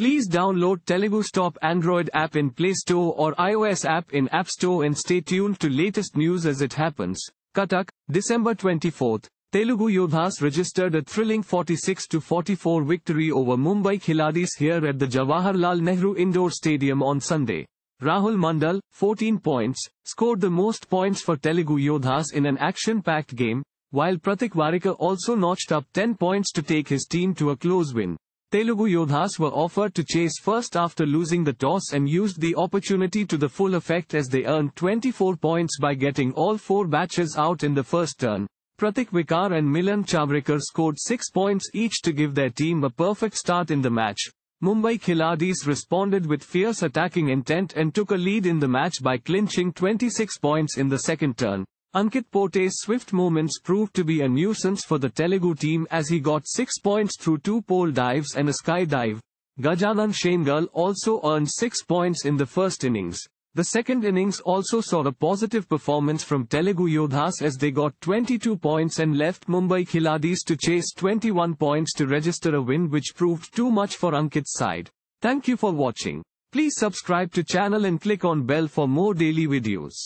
Please download Telugu Stop Android app in Play Store or iOS app in App Store and stay tuned to latest news as it happens. Cuttack, December 24th. Telugu Yoddhas registered a thrilling 46-44 victory over Mumbai Khiladis here at the Jawaharlal Nehru Indoor Stadium on Sunday. Rahul Mandal, 14 points, scored the most points for Telugu Yoddhas in an action-packed game, while Pratik Waikar also notched up 10 points to take his team to a close win. Telugu Yoddhas were offered to chase first after losing the toss and used the opportunity to the full effect as they earned 24 points by getting all four batches out in the first turn. Pratik Waikar and Milan Chavrekar scored 6 points each to give their team a perfect start in the match. Mumbai Khiladis responded with fierce attacking intent and took a lead in the match by clinching 26 points in the second turn. Ankit Pote's swift movements proved to be a nuisance for the Telugu team as he got 6 points through two pole dives and a sky dive. Gajanan Shengal also earned 6 points in the first innings. The second innings also saw a positive performance from Telugu Yoddhas as they got 22 points and left Mumbai Khiladis to chase 21 points to register a win which proved too much for Ankit's side. Thank you for watching. Please subscribe to channel and click on bell for more daily videos.